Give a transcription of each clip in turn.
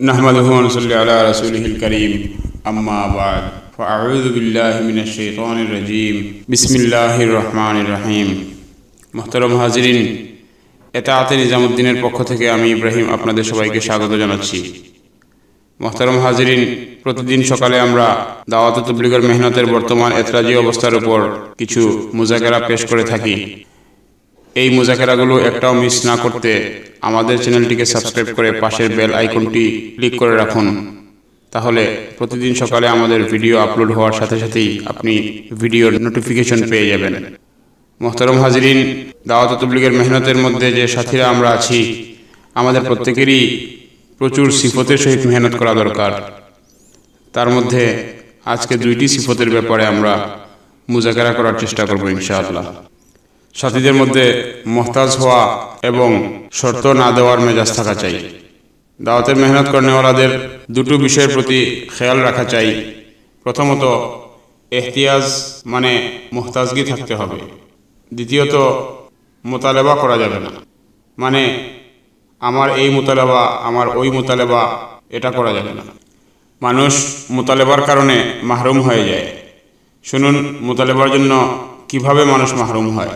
نحمده ونصلي على رسوله الكريم أما بعد فأعوذ بالله من الشيطان الرجيم بسم الله الرحمن الرحيم মোহতরম হাজিরিন এতাআতে নিজামুদ্দিনের পক্ষ থেকে আমি ইব্রাহিম আপনাদের সবাইকে স্বাগত জানাচ্ছি মোহতরম হাজিরিন প্রতিদিন সকালে আমরা দাওয়াত তবলিগের মেহনতের বর্তমান এতরাজি অবস্থার উপর কিছু মুজাকেরা পেশ করে থাকি এই মুজাকেরাগুলো একটাও মিস না করতে আমাদের চ্যানেলটিকে সাবস্ক্রাইব করে পাশের বেল আইকনটি ক্লিক করে রাখুন। তাহলে প্রতিদিন সকালে আমাদের ভিডিও আপলোড হওয়ার সাথে সাথেই আপনি ভিডিওর নোটিফিকেশন পেয়ে যাবেন। মোহতরম হাজিরিন, দাওয়াত তবলিগের মেহনতের মধ্যে যে সাথীরা আমরা আছি, আমাদের প্রত্যেকেরই প্রচুর সিফতের সহিত মেহনত করা দরকার। তার মধ্যে আজকে দুইটি সিফতের ব্যাপারে আমরা মুজাকেরা করার চেষ্টা করব ইনশাআল্লাহ। সাথীদের মধ্যে মহতাজ হওয়া এবং শর্ত না দেওয়ার মেজাজ থাকা চাই। দাওয়াতের মেহনত করেনেওয়ালাদের দুটো বিষয়ের প্রতি খেয়াল রাখা চাই। প্রথমত, এহতিয়াজ মানে মোহতাজগি থাকতে হবে। দ্বিতীয়ত, মোতালেবা করা যাবে না। মানে আমার এই মোতালেবা, আমার ওই মোতালেবা, এটা করা যাবে না। মানুষ মোতালেবার কারণে মাহরুম হয়ে যায়। শুনুন, মোতালেবার জন্য কীভাবে মানুষ মাহরুম হয়?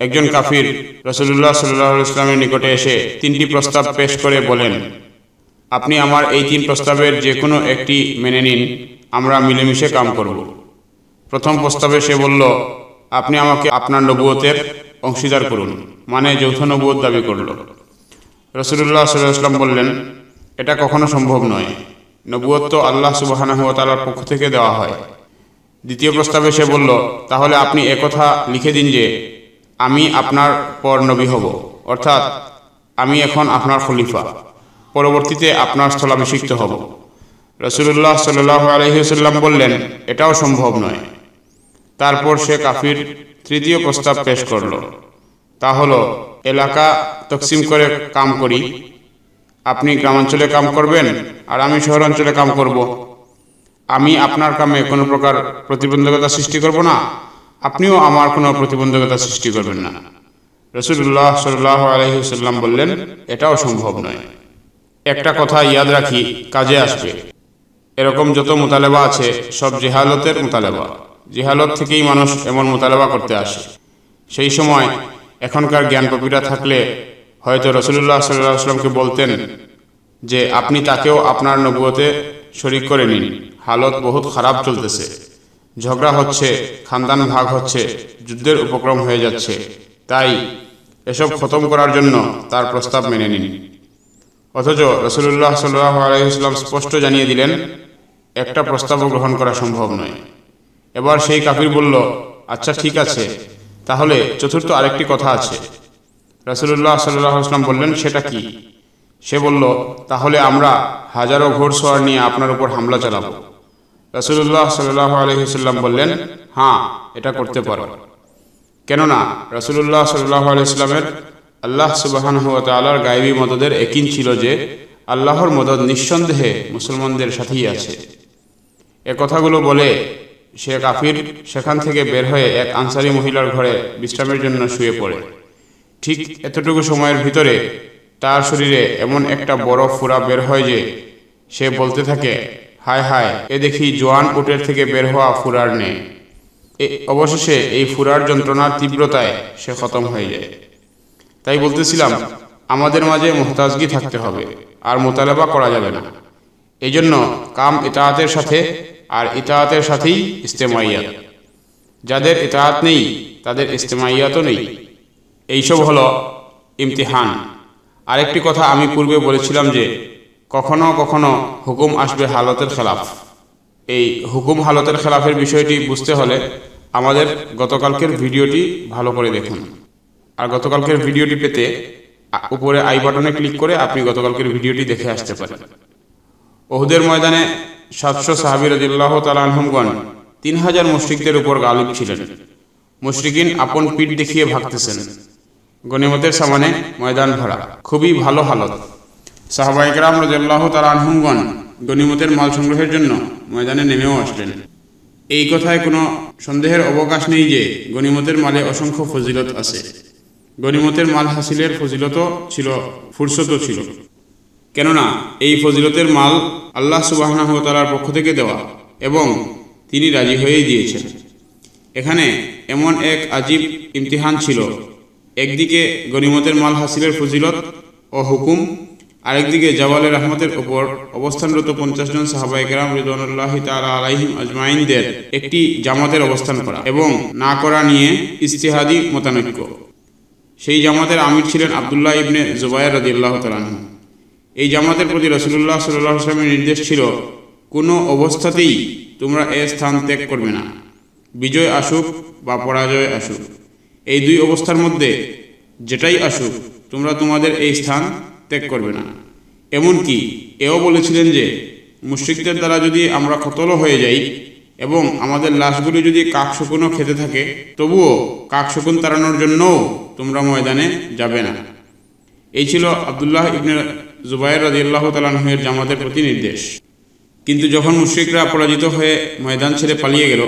একজন কাফির রসুল্লাহ সাল্লাহ ইসলামের নিকটে এসে তিনটি প্রস্তাব পেশ করে বলেন আপনি আমার এই তিন প্রস্তাবের যে কোনো একটি মেনে নিন আমরা মিলেমিশে কাম করব। প্রথম প্রস্তাবে সে বলল আপনি আমাকে আপনার নবুয়তের অংশীদার করুন। মানে যৌথ নবুয়ত দাবি করল। রসুল্লাহ সাল্লাহ ইসলাম বললেন এটা কখনো সম্ভব নয়। নবুয়ত তো আল্লাহ সুবাহানাহ তালার পক্ষ থেকে দেওয়া হয়। দ্বিতীয় প্রস্তাবে সে বলল তাহলে আপনি একথা লিখে দিন যে আমি আপনার পর নবী হব। অর্থাৎ, আমি এখন আপনার খলিফা। পরবর্তীতে আপনার স্থলাভিষিক্ত হব। রসুল্লাহ সাল্লাহ আলহিহাল্লাম বললেন, এটাও সম্ভব নয়। তারপর সে কাফির তৃতীয় প্রস্তাব পেশ করল। তা হলো, এলাকা তকসিম করে কাম করি। আপনি গ্রামাঞ্চলে কাম করবেন, আর আমি শহরাঞ্চলে কাম করব। আমি আপনার কামে কোনো প্রকার প্রতিবন্ধকতা সৃষ্টি করব না। আপনিও আমার কোনো প্রতিবন্ধকতা সৃষ্টি করবেন না। রসুল্লাহ সাল্লাহ আলহিসাল্লাম বললেন, এটাও সম্ভব নয়। একটা কথা ইয়াদ রাখি, কাজে আসবে। এরকম যত মোতালেবা আছে, সব জেহালতের মোতালেবা। জেহালত থেকেই মানুষ এমন মোতালেবা করতে আসে। সেই সময় এখনকার জ্ঞানপপীরা থাকলে হয়তো রসুল্লাহ সাল্লাহ আসলামকে বলতেন যে, আপনি তাকেও আপনার নবুয়তে শরিক করে নিন। হালত বহুত খারাপ চলতেছে। ঝগড়া হচ্ছে, খানদান ভাগ হচ্ছে, যুদ্ধের উপক্রম হয়ে যাচ্ছে। তাই এসব খতম করার জন্য তার প্রস্তাব মেনে নিন। অথচ রসুল্লাহ সাল্লাহ আলাইসলাম স্পষ্ট জানিয়ে দিলেন, একটা প্রস্তাবও গ্রহণ করা সম্ভব নয়। এবার সেই কাফির বলল আচ্ছা ঠিক আছে, তাহলে চতুর্থ আরেকটি কথা আছে। রসুল্লাহ সাল্লাহ আসলাম বললেন, সেটা কি? সে বলল, তাহলে আমরা হাজারো ঘোড়সওয়ার নিয়ে আপনার উপর হামলা চালাবো। রসুল্লাহ সাল্লাহ আলহিসাল্লাম বললেন হ্যাঁ এটা করতে পারো। কেননা রসুল্লাহ সাল্লাহ আলাইস্লামের আল্লাহ সুবাহান তালার গায়েবী মদদের একিন ছিল যে, আল্লাহর মদদ নিঃসন্দেহে মুসলমানদের সাথেই আছে। এ কথাগুলো বলে সে কাফির সেখান থেকে বের হয়ে এক আনসারি মহিলার ঘরে বিশ্রামের জন্য শুয়ে পড়ে। ঠিক এতটুকু সময়ের ভিতরে তার শরীরে এমন একটা বড় ফুরা বের হয় যে, সে বলতে থাকে হায় হায়, এ দেখি জোয়ান উটের থেকে বের হওয়া ফুরার নেই। অবশেষে এই ফুরার যন্ত্রণার তীব্রতায় সে খতম হয়ে যায়। তাই বলতেছিলাম, আমাদের মাঝে মোহতাজগি থাকতে হবে, আর মোতালেবা করা যাবে না। এই জন্য কাম ইতাহাতের সাথে আর ইতাহাতের সাথেই ইস্তেমাইয়াত। যাদের ইতাহাত নেই, তাদের ইস্তেমাইয়াতও নেই। এইসব হলো ইমতিহান। আরেকটি কথা আমি পূর্বে বলেছিলাম যে কখনো কখনো হুকুম আসবে হালতের খেলাফ। এই হুকুম হালতের খেলাফের বিষয়টি বুঝতে হলে আমাদের গতকালকের ভিডিওটি ভালো করে দেখুন। আর গতকালকের ভিডিওটি পেতে উপরে আই বাটনে ক্লিক করে আপনি গতকালকের ভিডিওটি দেখে আসতে পারেন। ওহুদের ময়দানে সাতশো সাহাবির রদিল্লাহ তালাহমগণ তিন হাজার মুশ্রিকদের উপর গালিব ছিলেন। মুশ্রিকিন আপন পিঠ দেখিয়ে ভাগতেছেন। গণিমতের সামানে ময়দান ভরা। খুবই ভালো হালত। সাহাবাইকরাম রদিল্লাহ তালাহমগণ গণিমতের মাল সংগ্রহের জন্য ময়দানে নেমেও আসলেন। এই কথায় কোনো সন্দেহের অবকাশ নেই যে গণিমতের মালে অসংখ্য ফজিলত আছে। গনিমতের মাল হাসিলের ফজিলত ছিল, ফুরসতও ছিল। কেননা এই ফজিলতের মাল আল্লাহ সুবাহর পক্ষ থেকে দেওয়া এবং তিনি রাজি হয়েই দিয়েছেন। এখানে এমন এক আজীব ইমতিহান ছিল। একদিকে গনিমতের মাল হাসিলের ফজিলত ও হুকুম আরেকদিকে জওয়ালের রহমতের ওপর অবস্থানরত পঞ্চাশ জন সাহাবাইকেরাম রিদওয়ানুল্লাহ তালা আলাইহিম আজমাইনদের একটি জামাতের অবস্থান করা এবং না করা নিয়ে ইস্তেহাদি মতানৈক্য। সেই জামাতের আমির ছিলেন আবদুল্লাহ ইবনে জুবাইর রাদিল্লাহ তালাহ এই জামাতের প্রতি রসুল্লাহ সাল্লাহ আসলামের নির্দেশ ছিল, কোনো অবস্থাতেই তোমরা এ স্থান ত্যাগ করবে না। বিজয় আসুক বা পরাজয় আসুক। এই দুই অবস্থার মধ্যে যেটাই আসুক, তোমরা তোমাদের এই স্থান ত্যাগ করবে না। এমনকি এও বলেছিলেন যে, মুশ্রিকদের দ্বারা যদি আমরা কতল হয়ে যাই এবং আমাদের লাশগুলি যদি কাকশকুনও খেতে থাকে, তবুও কাকশকুন তাড়ানোর জন্যও তোমরা ময়দানে যাবে না। এই ছিল আবদুল্লাহ ইবনে জুবাইর রাজিয়াল্লাহ তালাহের জামাতের প্রতি নির্দেশ। কিন্তু যখন মুশ্রিকরা পরাজিত হয়ে ময়দান ছেড়ে পালিয়ে গেল,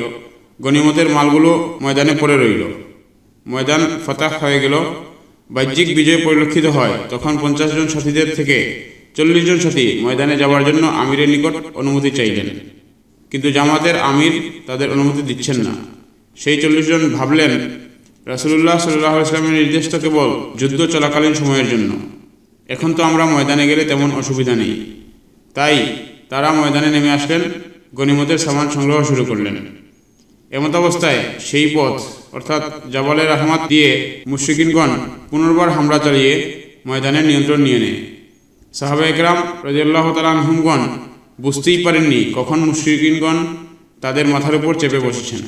গনিমতের মালগুলো ময়দানে পড়ে রইল। ময়দান ফতাহ হয়ে গেল বাহ্যিক বিজয় পরিলক্ষিত হয়। তখন পঞ্চাশ জন সাথীদের থেকে চল্লিশ জন সাথী ময়দানে যাওয়ার জন্য আমিরের নিকট অনুমতি চাইলেন। কিন্তু জামাতের আমির তাদের অনুমতি দিচ্ছেন না। সেই চল্লিশ জন ভাবলেন, রাসুলুল্লাহ সাল্লাহ ইসলামের নির্দেশ তো কেবল যুদ্ধ চলাকালীন সময়ের জন্য। এখন তো আমরা ময়দানে গেলে তেমন অসুবিধা নেই। তাই তারা ময়দানে নেমে আসলেন গনিমতের সামান সংগ্রহ শুরু করলেন। এমত অবস্থায় সেই পথ অর্থাৎ জাবালের রহমাত দিয়ে মুশ্রিকিনগণ পুনর্বার হামলা চালিয়ে ময়দানের নিয়ন্ত্রণ নিয়ে নেয়। সাহাবা একরাম রাজিয়াল্লাহ তালাহমগণ বুঝতেই পারেননি কখন মুশ্রিকিনগণ তাদের মাথার উপর চেপে বসেছেন।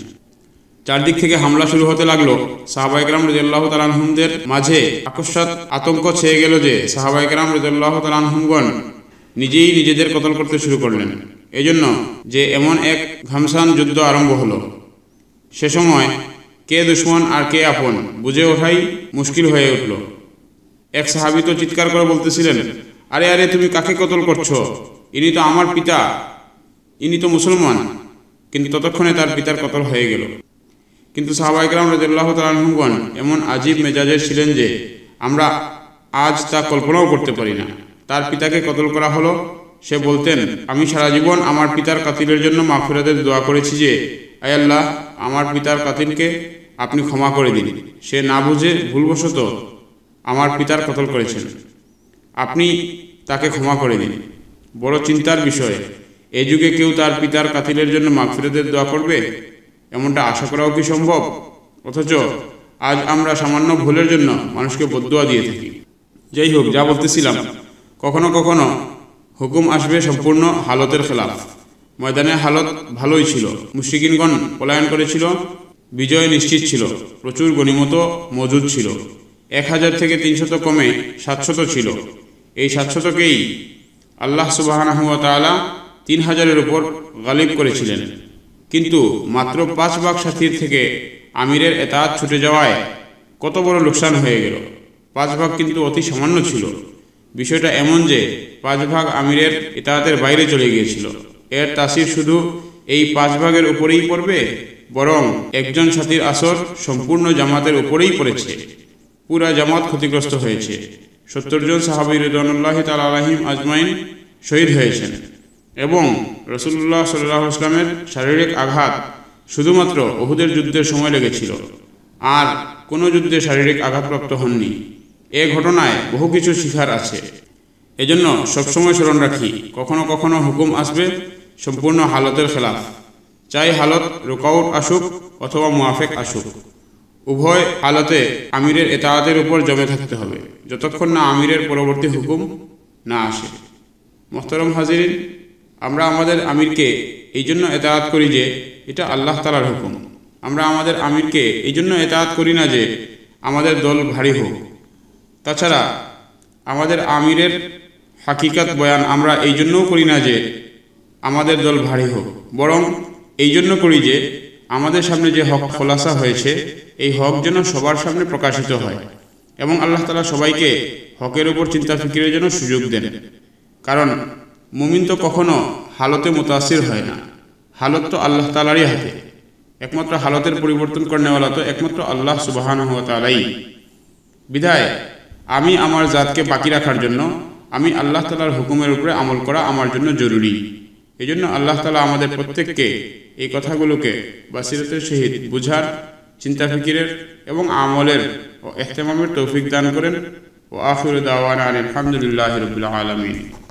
চারদিক থেকে হামলা শুরু হতে লাগল। সাহাবা একরাম রাজিয়াল্লাহ তালাহমদের মাঝে আকস্মাত আতঙ্ক ছেয়ে গেল যে সাহাবা একরাম রাজিয়াল্লাহ তালাহমগণ নিজেই নিজেদের কতল করতে শুরু করলেন। এজন্য যে এমন এক ঘামসান যুদ্ধ আরম্ভ হলো। সে সময় কে দুশ্মন আর কে আপন? বুঝে ওঠাই মুশকিল হয়ে উঠল। এক সাহাবি তো চিৎকার করে বলতেছিলেন, আরে আরে, তুমি কাকে কতল করছ? ইনি তো আমার পিতা, ইনি তো মুসলমান। কিন্তু ততক্ষণে তার পিতার কতল হয়ে গেল। কিন্তু সাহাবাই সাহাবাইকরাম রাজ্লাহ তালহমগণ এমন আজীব মেজাজের ছিলেন যে, আমরা আজ তা কল্পনাও করতে পারি না। তার পিতাকে কতল করা হলো? সে বলতেন, আমি সারা জীবন আমার পিতার কাতিলের জন্য মাফিরাদের দোয়া করেছি যে আয়াল্লাহ আমার পিতার কাতিলকে আপনি ক্ষমা করে দিন। সে না বুঝে ভুলবশত আমার পিতার কতল করেছেন। আপনি তাকে ক্ষমা করে দিন। বড় চিন্তার বিষয়, এ যুগে কেউ তার পিতার কাতিলের জন্য মাগফিরাতের দোয়া করবে? এমনটা আশা করাও কি সম্ভব? অথচ আজ আমরা সামান্য ভুলের জন্য মানুষকে বদুয়া দিয়ে থাকি। যাই হোক, যা বলতেছিলাম, কখনো কখনো হুকুম আসবে সম্পূর্ণ হালতের খেলাফ। ময়দানের হালত ভালোই ছিল। মুশিকিনগণ পলায়ন করেছিল, বিজয় নিশ্চিত ছিল। প্রচুর গণিমত মজুদ ছিল। এক হাজার থেকে তিনশত কমে সাতশত ছিল। এই সাতশতকেই আল্লাহ তালা তিন হাজারের উপর গালিব করেছিলেন। কিন্তু মাত্র পাঁচ ভাগ সাথীর থেকে আমিরের এতাত ছুটে যাওয়ায় কত বড় লোকসান হয়ে গেল। পাঁচ ভাগ কিন্তু অতি সামান্য ছিল। বিষয়টা এমন যে পাঁচ ভাগ আমিরের এতাহাতের বাইরে চলে গিয়েছিল। এর তাসির শুধু এই পাঁচ ভাগের উপরেই পড়বে, বরং একজন সাথীর আসর সম্পূর্ণ জামাতের উপরেই পড়েছে। পুরা জামাত ক্ষতিগ্রস্ত হয়েছে। সত্তর জন সাহাবি রিদানুল্লাহ তাল আলহিম আজমাইন শহীদ হয়েছেন এবং রসুল্লাহ সাল্লাহ ইসলামের শারীরিক আঘাত শুধুমাত্র ওহুদের যুদ্ধের সময় লেগেছিল। আর কোনো যুদ্ধে শারীরিক আঘাতপ্রাপ্ত হননি। এ ঘটনায় বহু কিছু শিখার আছে। এজন্য সবসময় স্মরণ রাখি, কখনো কখনো হুকুম আসবে সম্পূর্ণ হালতের খেলাফ। চাই হালত রুকাউট আসুক অথবা মুয়াফেক আসুক। উভয় হালতে আমিরের এতাহাতের উপর জমে থাকতে হবে। যতক্ষণ না আমিরের পরবর্তী হুকুম না আসে। মোহতরম হাজিরিন, আমরা আমাদের আমিরকে এই জন্য এতায়াত করি যে, এটা আল্লাহ তালার হুকুম। আমরা আমাদের আমিরকে এই জন্য এতায়াত করি না যে, আমাদের দল ভারী হোক। তাছাড়া আমাদের আমিরের হাকিকাত বয়ান আমরা এই জন্যও করি না যে আমাদের দল ভারী হোক। বরং এই জন্য করি যে, আমাদের সামনে যে হক খোলাসা হয়েছে, এই হক যেন সবার সামনে প্রকাশিত হয় এবং আল্লাহ তালা সবাইকে হকের উপর চিন্তা ফিকিরের জন্য সুযোগ দেন। কারণ মুমিন তো কখনো হালতে মোতাসির হয় না। হালত তো আল্লাহ তালারই হাতে। একমাত্র হালতের পরিবর্তন করেনেওয়ালা তো একমাত্র আল্লাহ সুবাহান তালাই বিধায়, আমি আমার জাতকে বাকি রাখার জন্য, আমি আল্লাহ তালার হুকুমের উপরে আমল করা আমার জন্য জরুরি। এই জন্য আল্লাহ তালা আমাদের প্রত্যেককে এই কথাগুলোকে বাসিরতের সহিত বুঝার, চিন্তা ফিকিরের এবং আমলের ও এহতেমামের তৌফিক দান করেন। ও আফির দাওয়ান আলহামদুলিল্লাহ রবিল আলমিন।